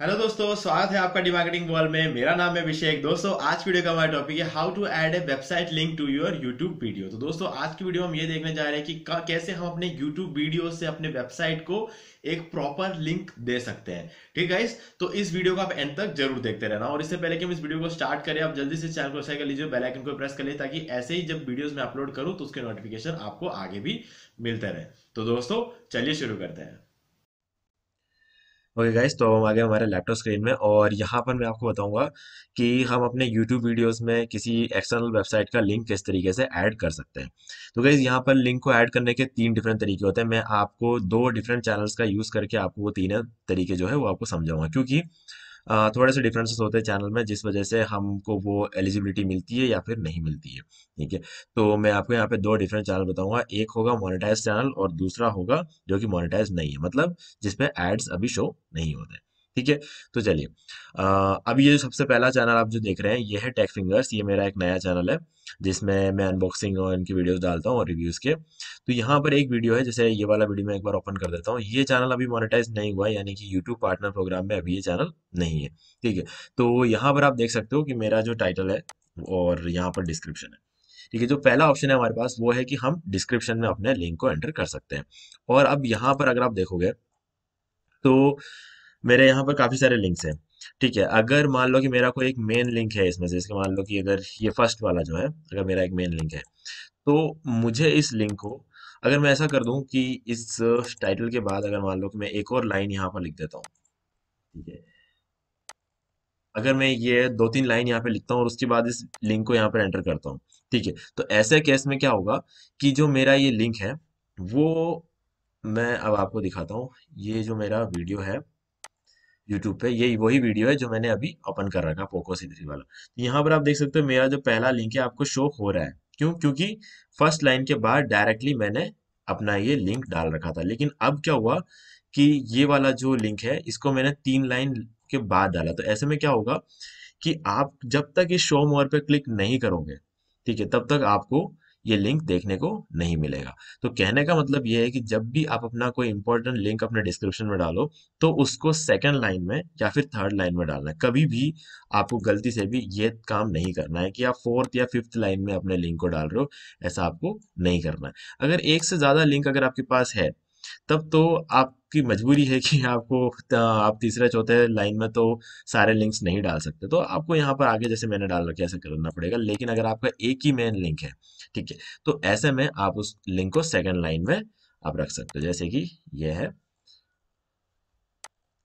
Hello दोस्तों, स्वागत है आपका डिमार्केटिंग वॉल में। मेरा नाम है अभिषेक। दोस्तों, आज वीडियो का हमारा टॉपिक है how to add a website link to your YouTube video तो दोस्तों, आज की वीडियो हम ये देखने जा रहे हैं कि कैसे हम अपने यूट्यूब वीडियो से अपने वेबसाइट को एक प्रॉपर लिंक दे सकते हैं। ठीक है तो इस वीडियो को आप एंड तक ज़रूर देखते रहना। और इससे पहले कि हम इस वीडियो को स्टार्ट करें, आप जल्दी से चैनल को कर लीजिए बेल आइकन को प्रेस कर लीजिए, ताकि ऐसे ही जब वीडियोस में अपलोड करूँ तो उसके नोटिफिकेशन आपको आगे भी मिलते रहे। तो दोस्तों, चलिए शुरू करते हैं। ओके गाइस तो हम आ गए हमारे लैपटॉप स्क्रीन में और यहाँ पर मैं आपको बताऊँगा कि हम अपने यूट्यूब वीडियोस में किसी एक्सटर्नल वेबसाइट का लिंक किस तरीके से ऐड कर सकते हैं। तो गाइस यहाँ पर लिंक को ऐड करने के तीन डिफरेंट तरीके होते हैं। मैं आपको दो डिफरेंट चैनल्स का यूज़ करके आपको वो तीन तरीके जो है वो आपको समझाऊँगा। क्योंकि थोड़े से डिफरेंसेस होते हैं चैनल में, जिस वजह से हमको वो एलिजिबिलिटी मिलती है या फिर नहीं मिलती है, ठीक है? तो मैं आपको यहाँ पे दो डिफरेंट चैनल बताऊँगा, एक होगा मोनेटाइज चैनल और दूसरा होगा जो कि मोनेटाइज नहीं है मतलब जिसपे एड्स अभी शो नहीं होते। ठीक है? तो चलिए। अभी ये जो सबसे पहला चैनल आप जो देख रहे हैं, ये है टेक फिंगर्स ये मेरा एक नया चैनल है, जिसमें मैं अनबॉक्सिंग और इनकी वीडियोस डालता हूँ और रिव्यूज़ के। तो यहाँ पर एक वीडियो है, जैसे ये वाला वीडियो मैं एक बार ओपन कर देता हूँ। ये चैनल अभी मोनेटाइज नहीं हुआ, यानी कि यूट्यूब पार्टनर प्रोग्राम में अभी ये चैनल नहीं है, ठीक है? तो यहाँ पर आप देख सकते हो कि मेरा जो टाइटल है और यहाँ पर डिस्क्रिप्शन है, ठीक है? जो पहला ऑप्शन है हमारे पास, वो है कि हम डिस्क्रिप्शन में अपने लिंक को एंटर कर सकते हैं। और अब यहाँ पर अगर आप देखोगे तो मेरे यहाँ पर काफ़ी सारे लिंक्स हैं। ठीक है, अगर मान लो कि मेरा कोई एक मेन लिंक है इसमें से इसका मान लो कि अगर ये फ़र्स्ट वाला जो है, अगर मेरा एक मेन लिंक है तो मुझे इस लिंक को, अगर मैं ऐसा कर दूँ कि इस टाइटल के बाद अगर मान लो कि मैं एक और लाइन यहाँ पर लिख देता हूँ, ठीक है। अगर मैं ये दो तीन लाइन यहाँ पे लिखता हूँ और उसके बाद इस लिंक को यहाँ पर एंटर करता हूँ, ठीक है। तो ऐसे केस में क्या होगा कि जो मेरा ये लिंक है, वो मैं अब आपको दिखाता हूँ। ये जो मेरा वीडियो है यूट्यूब पे, यही वही वीडियो है जो मैंने अभी ओपन कर रखा पोको सी थ्री वाला यहाँ पर आप देख सकते हो, मेरा जो पहला लिंक है, आपको शो हो रहा है। क्यों? क्योंकि फ़र्स्ट लाइन के बाद डायरेक्टली मैंने अपना ये लिंक डाल रखा था। लेकिन अब क्या हुआ कि ये वाला जो लिंक है, इसको मैंने तीन लाइन के बाद डाला। तो ऐसे में क्या होगा कि आप जब तक इस शो मोर पे क्लिक नहीं करोगे, ठीक है, तब तक आपको ये लिंक देखने को नहीं मिलेगा। तो कहने का मतलब ये है कि जब भी आप अपना कोई इंपॉर्टेंट लिंक अपने डिस्क्रिप्शन में डालो तो उसको सेकेंड लाइन में या फिर थर्ड लाइन में डालना है। कभी भी आपको गलती से भी ये काम नहीं करना है कि आप फोर्थ या फिफ्थ लाइन में अपने लिंक को डाल रहे हो, ऐसा आपको नहीं करना है। अगर एक से ज़्यादा लिंक अगर आपके पास है, तब तो आपकी मजबूरी है कि आपको आप तीसरे, चौथे लाइन में तो सारे लिंक्स नहीं डाल सकते। तो आपको यहाँ पर आगे जैसे मैंने डाल रखा ऐसे करना पड़ेगा। लेकिन अगर आपका एक ही मेन लिंक है, ठीक है तो ऐसे में आप उस लिंक को सेकेंड लाइन में आप रख सकते हो। जैसे कि यह है।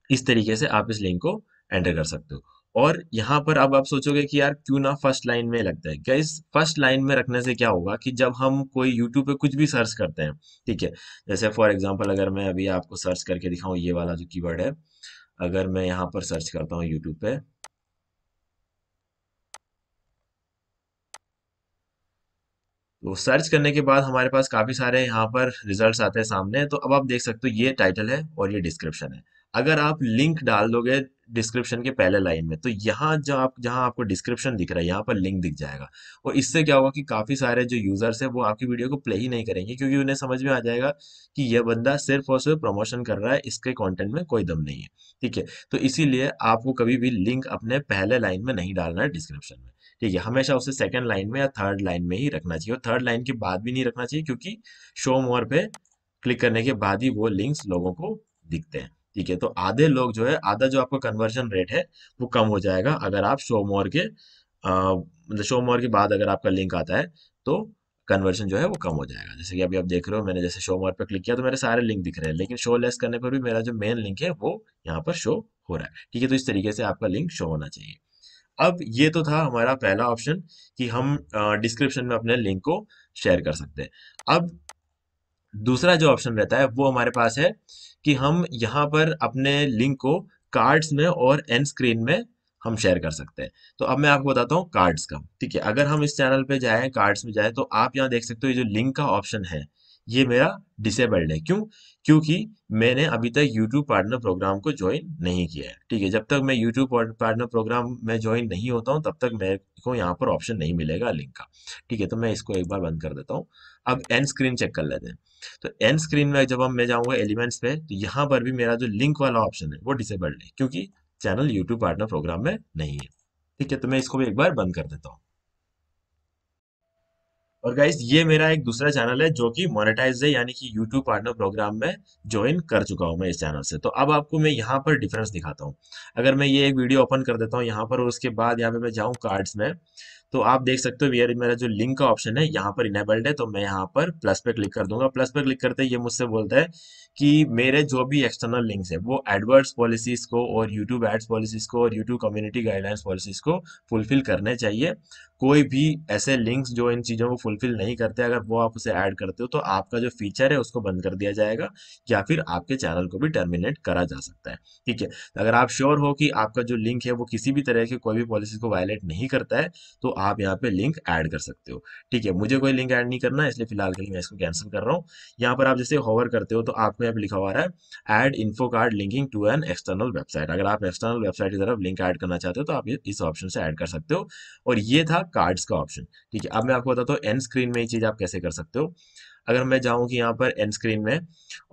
इस तरीके से आप इस लिंक को एंटर कर सकते हो। और यहाँ पर अब आप सोचोगे कि यार क्यों ना फ़र्स्ट लाइन में लगता है? क्या इस फ़र्स्ट लाइन में रखने से क्या होगा कि जब हम कोई यूट्यूब पे कुछ भी सर्च करते हैं, ठीक है? जैसे फॉर एग्जांपल अगर मैं अभी आपको सर्च करके दिखाऊँ, ये वाला जो कीवर्ड है, अगर मैं यहाँ पर सर्च करता हूँ यूट्यूब पे तो सर्च करने के बाद हमारे पास काफ़ी सारे यहाँ पर रिजल्ट्स आते हैं सामने तो अब आप देख सकते हो ये टाइटल है और ये डिस्क्रिप्शन है। अगर आप लिंक डाल दोगे डिस्क्रिप्शन के पहले लाइन में तो यहाँ जो आप, जहाँ आपको डिस्क्रिप्शन दिख रहा है, यहाँ पर लिंक दिख जाएगा। और इससे क्या होगा कि काफ़ी सारे जो यूज़र्स है, वो आपकी वीडियो को प्ले ही नहीं करेंगे, क्योंकि उन्हें समझ में आ जाएगा कि यह बंदा सिर्फ़ और सिर्फ़ प्रमोशन कर रहा है, इसके कॉन्टेंट में कोई दम नहीं है। ठीक है? तो इसीलिए आपको कभी भी लिंक अपने पहले लाइन में नहीं डालना है डिस्क्रिप्शन में। ठीक है? हमेशा उसे सेकंड लाइन में या थर्ड लाइन में ही रखना चाहिए, और थर्ड लाइन के बाद भी नहीं रखना चाहिए, क्योंकि शो मोर पे क्लिक करने के बाद ही वो लिंक्स लोगों को दिखते हैं। ठीक है तो आधे लोग जो है, आधा जो आपका कन्वर्जन रेट है, वो कम हो जाएगा अगर आप शो मोर के मतलब शो मोर के बाद अगर आपका लिंक आता है तो कन्वर्जन जो है वो कम हो जाएगा। जैसे कि अभी आप देख रहे हो, मैंने जैसे शो मोर पर क्लिक किया तो मेरे सारे लिंक दिख रहे हैं, लेकिन शो लेस करने पर भी मेरा जो मेन लिंक है, वो यहाँ पर शो हो रहा है। ठीक है तो इस तरीके से आपका लिंक शो होना चाहिए। अब ये तो था हमारा पहला ऑप्शन कि हम डिस्क्रिप्शन में अपने लिंक को शेयर कर सकते हैं। अब दूसरा जो ऑप्शन रहता है, वो हमारे पास है कि हम यहाँ पर अपने लिंक को कार्ड्स में और एन स्क्रीन में हम शेयर कर सकते हैं। तो अब मैं आपको बताता हूँ कार्ड्स का। ठीक है, अगर हम इस चैनल पे जाएँ कार्ड्स में जाएँ तो आप यहाँ देख सकते हो ये जो लिंक का ऑप्शन है ये मेरा डिसेबल्ड है। क्यों? क्योंकि मैंने अभी तक यूट्यूब पार्टनर प्रोग्राम को ज्वाइन नहीं किया है। ठीक है, जब तक मैं यूट्यूब पार्टनर प्रोग्राम में ज्वाइन नहीं होता हूँ, तब तक मेरे को यहाँ पर ऑप्शन नहीं मिलेगा लिंक का। ठीक है तो मैं इसको एक बार बंद कर देता हूँ। अब एंड स्क्रीन चेक कर लेते हैं। तो एंड स्क्रीन में जब हम, मैं जाऊँगा एलिमेंट्स पे तो यहाँ पर भी मेरा जो लिंक वाला ऑप्शन है, वो डिसेबल्ड है, क्योंकि चैनल यूट्यूब पार्टनर प्रोग्राम में नहीं है। ठीक है तो मैं इसको भी एक बार बंद कर देता हूँ। और गाइस ये मेरा एक दूसरा चैनल है जो कि मोनेटाइज है, यानी कि यूट्यूब पार्टनर प्रोग्राम में ज्वाइन कर चुका हूँ मैं इस चैनल से। तो अब आपको मैं यहाँ पर डिफरेंस दिखाता हूँ। अगर मैं ये एक वीडियो ओपन कर देता हूँ यहाँ पर और उसके बाद यहाँ पे मैं जाऊँ कार्ड्स में तो आप देख सकते हो मेरा जो लिंक का ऑप्शन है यहाँ पर इनेबल्ड है तो मैं यहाँ पर प्लस पे क्लिक कर दूँगा। प्लस पे क्लिक करते ये मुझसे बोलता है कि मेरे जो भी एक्सटर्नल लिंक्स है, वो एडवर्ड्स पॉलिसीज़ को और यूट्यूब एड्स पॉलिसीज़ को और यूट्यूब कम्युनिटी गाइडलाइंस पॉलिसीज़ को फुलफिल करने चाहिए। कोई भी ऐसे लिंक्स जो इन चीज़ों को फुलफिल नहीं करते, अगर वो आप उसे ऐड करते हो तो आपका जो फीचर है, उसको बंद कर दिया जाएगा, या फिर आपके चैनल को भी टर्मिनेट करा जा सकता है। ठीक है? अगर आप श्योर हो कि आपका जो लिंक है, वो किसी भी तरह के कोई भी पॉलिसी को वायलेट नहीं करता है तो आप यहाँ पे लिंक ऐड कर सकते हो। ठीक है? मुझे कोई लिंक ऐड नहीं करना है, इसलिए फ़िलहाल के लिए मैं इसको कैंसिल कर रहा हूँ। यहाँ पर आप जैसे होवर करते हो तो आपको यहाँ पे लिखा हुआ है ad info card linking to an external website अगर आप एक्सटर्नल वेबसाइट की तरफ़ लिंक ऐड करना चाहते हो तो आप इस ऑप्शन से ऐड कर सकते हो। और ये था कार्ड्स का ऑप्शन ठीक है, अब मैं आपको बताता हूँ एन स्क्रीन में ये चीज़ आप कैसे कर सकते हो। अगर मैं जाऊँ कि यहाँ पर एन स्क्रीन में,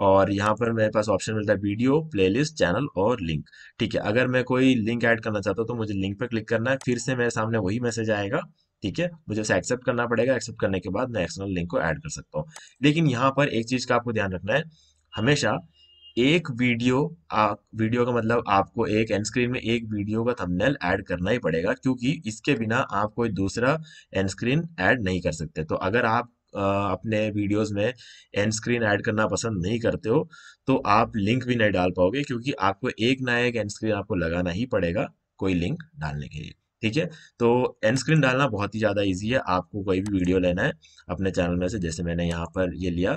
और यहाँ पर मेरे पास ऑप्शन मिलता है वीडियो प्लेलिस्ट चैनल और लिंक ठीक है, अगर मैं कोई लिंक ऐड करना चाहता हूँ तो मुझे लिंक पर क्लिक करना है, फिर से मेरे सामने वही मैसेज आएगा। ठीक है, मुझे उसे एक्सेप्ट करना पड़ेगा एक्सेप्ट करने के बाद मैं एक्सटर्नल लिंक को ऐड कर सकता हूँ। लेकिन यहाँ पर एक चीज़ का आपको ध्यान रखना है, हमेशा एक वीडियो आ, वीडियो का मतलब आपको एक एंड स्क्रीन में एक वीडियो का थंबनेल ऐड करना ही पड़ेगा क्योंकि इसके बिना आप कोई दूसरा एंड स्क्रीन ऐड नहीं कर सकते। तो अगर आप आ, अपने वीडियोस में एंड स्क्रीन ऐड करना पसंद नहीं करते हो तो आप लिंक भी नहीं डाल पाओगे क्योंकि आपको एक ना एक एंड स्क्रीन आपको लगाना ही पड़ेगा कोई लिंक डालने के लिए। ठीक है? तो एंड स्क्रीन डालना बहुत ही ज़्यादा ईजी है आपको कोई भी वीडियो लेना है अपने चैनल में से जैसे मैंने यहाँ पर ये लिया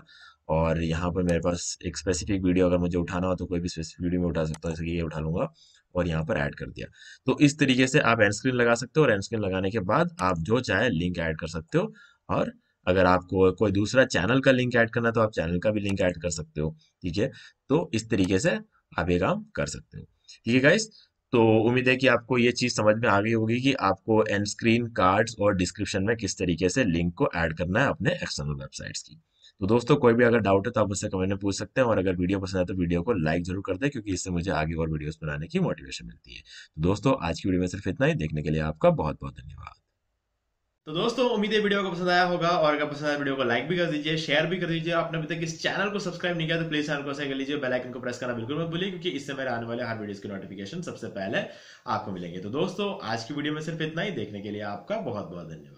और यहाँ पर मेरे पास एक स्पेसिफिक वीडियो अगर मुझे उठाना हो तो कोई भी स्पेसिफिक वीडियो में उठा सकता हूँ, जैसे कि ये उठा लूँगा और यहाँ पर ऐड कर दिया। तो इस तरीके से आप एंड स्क्रीन लगा सकते हो और एंड स्क्रीन लगाने के बाद आप जो चाहे लिंक ऐड कर सकते हो और अगर आपको कोई दूसरा चैनल का लिंक ऐड करना है तो आप चैनल का भी लिंक ऐड कर सकते हो, ठीक है? तो इस तरीके से आप ये काम कर सकते हो, ठीक है गाइस तो उम्मीद है कि आपको ये चीज़ समझ में आ गई होगी कि आपको एंड स्क्रीन कार्ड्स और डिस्क्रिप्शन में किस तरीके से लिंक को ऐड करना है अपने एक्सटर्नल वेबसाइट्स की। तो दोस्तों, कोई भी अगर डाउट है तो आप मुझसे कमेंट में पूछ सकते हैं और अगर वीडियो पसंद है तो वीडियो को लाइक ज़रूर कर दें क्योंकि इससे मुझे आगे और वीडियोस बनाने की मोटिवेशन मिलती है। तो दोस्तों, आज की वीडियो में सिर्फ़ इतना ही। देखने के लिए आपका बहुत बहुत धन्यवाद। तो दोस्तों, उम्मीद है वीडियो को पसंद आया होगा और अगर पसंद आया वीडियो को लाइक भी कर दीजिए, शेयर भी कर दीजिए। आपने अभी तक इस चैनल को सब्सक्राइब नहीं किया तो प्लीज़ चैनल को सही कर लीजिए। बेल आइकन को प्रेस करना बिल्कुल मत भूलिए क्योंकि इससे मेरे आने वाले हर वीडियो की नोटिफिकेशन सबसे पहले आपको मिलेंगे। तो दोस्तों, आज की वीडियो में सिर्फ़ इतना ही। देखने के लिए आपका बहुत बहुत धन्यवाद।